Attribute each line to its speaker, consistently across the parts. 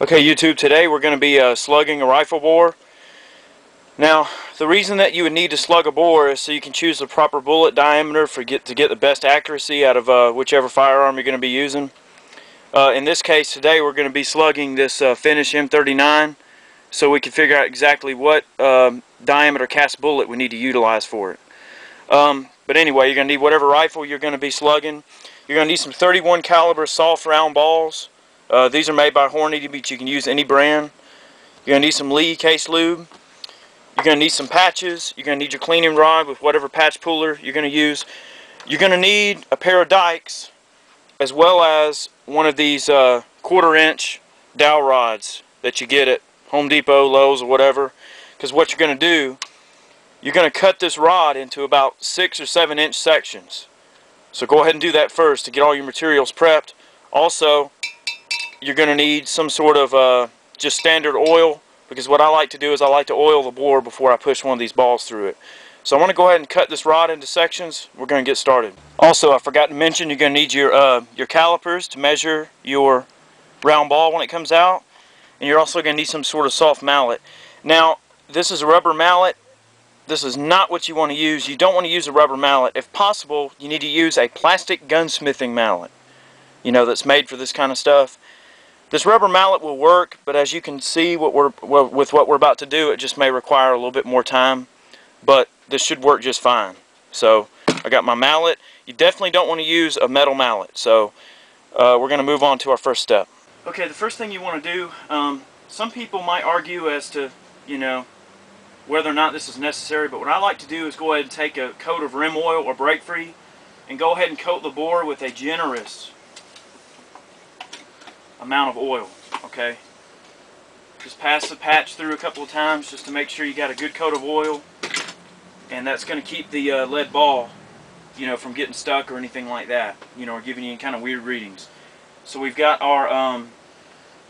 Speaker 1: Okay YouTube, today we're going to be uh, slugging a rifle bore. Now, the reason that you would need to slug a bore is so you can choose the proper bullet diameter for get to get the best accuracy out of uh, whichever firearm you're going to be using. Uh, in this case today we're going to be slugging this uh, Finnish M39 so we can figure out exactly what um, diameter cast bullet we need to utilize for it. Um, but anyway, you're going to need whatever rifle you're going to be slugging. You're going to need some 31 caliber soft round balls. Uh, these are made by Hornady, but you can use any brand. You're going to need some Lee case lube. You're going to need some patches. You're going to need your cleaning rod with whatever patch puller you're going to use. You're going to need a pair of dikes as well as one of these uh, quarter inch dowel rods that you get at Home Depot, Lowe's, or whatever. Because what you're going to do, you're going to cut this rod into about six or seven inch sections. So go ahead and do that first to get all your materials prepped. Also, you're going to need some sort of uh, just standard oil because what I like to do is I like to oil the bore before I push one of these balls through it. So I'm going to go ahead and cut this rod into sections. We're going to get started. Also, I forgot to mention you're going to need your, uh, your calipers to measure your round ball when it comes out. And you're also going to need some sort of soft mallet. Now, this is a rubber mallet. This is not what you want to use. You don't want to use a rubber mallet. If possible, you need to use a plastic gunsmithing mallet. You know, that's made for this kind of stuff. This rubber mallet will work, but as you can see what we're, with what we're about to do, it just may require a little bit more time. But this should work just fine. So I got my mallet. You definitely don't want to use a metal mallet. So uh, we're going to move on to our first step. Okay, the first thing you want to do, um, some people might argue as to, you know, whether or not this is necessary, but what I like to do is go ahead and take a coat of Rem Oil or Break-Free and go ahead and coat the bore with a generous amount of oil, okay? Just pass the patch through a couple of times just to make sure you got a good coat of oil. And that's going to keep the uh, lead ball, you know, from getting stuck or anything like that, you know, or giving you any kind of weird readings. So we've got our um,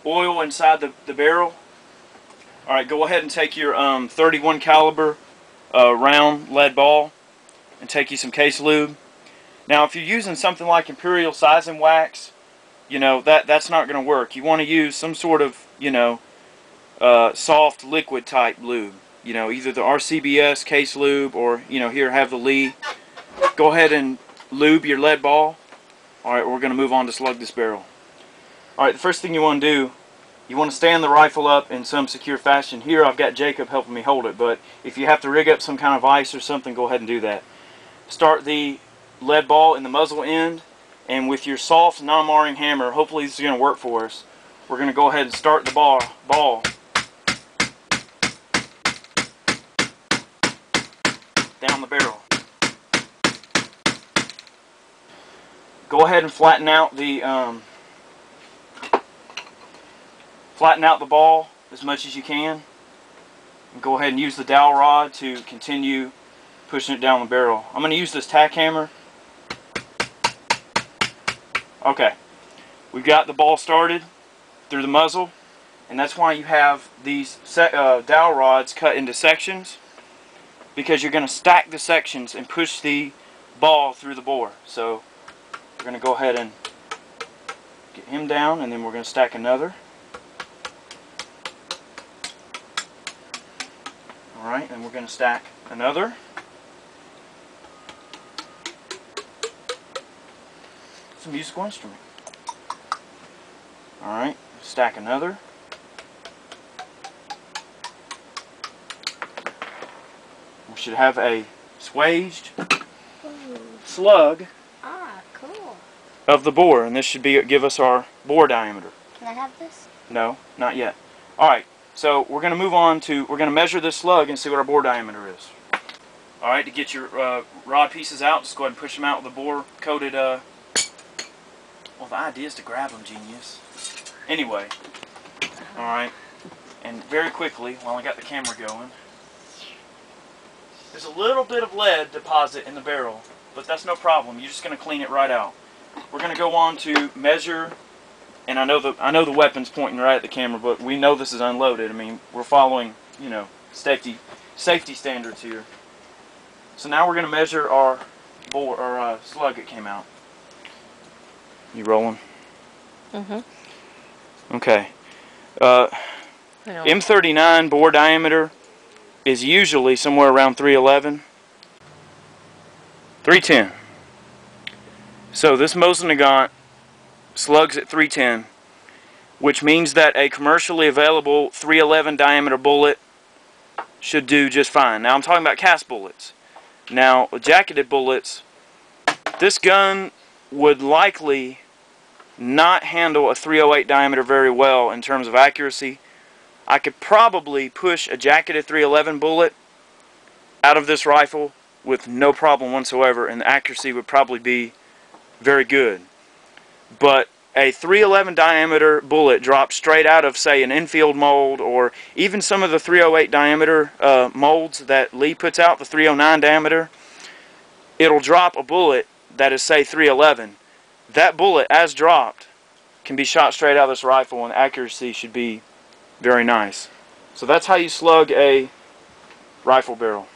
Speaker 1: oil inside the, the barrel. Alright, go ahead and take your um, 31 caliber uh, round lead ball and take you some case lube. Now if you're using something like Imperial Sizing Wax, you know, that that's not going to work. You want to use some sort of, you know, uh, soft liquid type lube. You know, either the RCBS case lube or, you know, here have the Lee. Go ahead and lube your lead ball. Alright, we're going to move on to slug this barrel. Alright, the first thing you want to do, you want to stand the rifle up in some secure fashion. Here I've got Jacob helping me hold it, but if you have to rig up some kind of vise or something, go ahead and do that. Start the lead ball in the muzzle end and with your soft non-marring hammer, hopefully this is going to work for us. We're going to go ahead and start the ball, ball down the barrel. Go ahead and flatten out the um, flatten out the ball as much as you can. And go ahead and use the dowel rod to continue pushing it down the barrel. I'm going to use this tack hammer Okay, we've got the ball started through the muzzle, and that's why you have these uh, dowel rods cut into sections, because you're going to stack the sections and push the ball through the bore. So we're going to go ahead and get him down, and then we're going to stack another. Alright, and we're going to stack another. A musical instrument. Alright, stack another. We should have a swaged slug
Speaker 2: ah, cool.
Speaker 1: of the bore, and this should be give us our bore diameter.
Speaker 2: Can I have this?
Speaker 1: No, not yet. Alright, so we're going to move on to, we're going to measure this slug and see what our bore diameter is. Alright, to get your uh, rod pieces out, just go ahead and push them out with the bore coated uh, well, the idea is to grab them, genius. Anyway, alright, and very quickly, while I got the camera going, there's a little bit of lead deposit in the barrel, but that's no problem. You're just going to clean it right out. We're going to go on to measure, and I know the I know the weapon's pointing right at the camera, but we know this is unloaded. I mean, we're following, you know, safety safety standards here. So now we're going to measure our bore, our uh, slug that came out. You rolling?
Speaker 2: Mm-hmm.
Speaker 1: Okay. Uh, M39 bore diameter is usually somewhere around 311. 310. So this Mosin Nagant slugs at 310, which means that a commercially available 311 diameter bullet should do just fine. Now I'm talking about cast bullets. Now jacketed bullets, this gun would likely not handle a 308 diameter very well in terms of accuracy. I could probably push a jacketed 311 bullet out of this rifle with no problem whatsoever and the accuracy would probably be very good. But a 311 diameter bullet dropped straight out of say an infield mold or even some of the 308 diameter uh, molds that Lee puts out, the 309 diameter, it'll drop a bullet that is say 311. That bullet as dropped can be shot straight out of this rifle and accuracy should be very nice. So that's how you slug a rifle barrel.